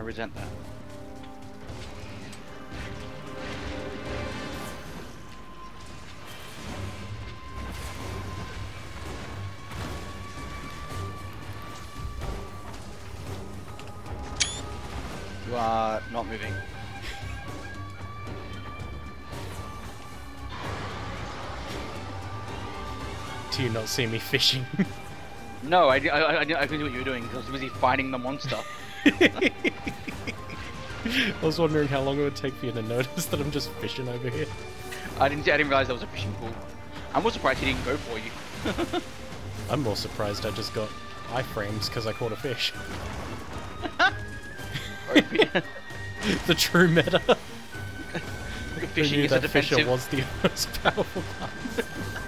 I resent that. You are not moving. Do you not see me fishing? No, I, I, I, I couldn't see what you were doing because I was busy finding the monster. I was wondering how long it would take for you to notice that I'm just fishing over here. I didn't, I didn't realize that was a fishing pool. I'm more surprised he didn't go for you. I'm more surprised I just got iframes because I caught a fish. the true meta. I Fishing knew is a that fisher was the most powerful class.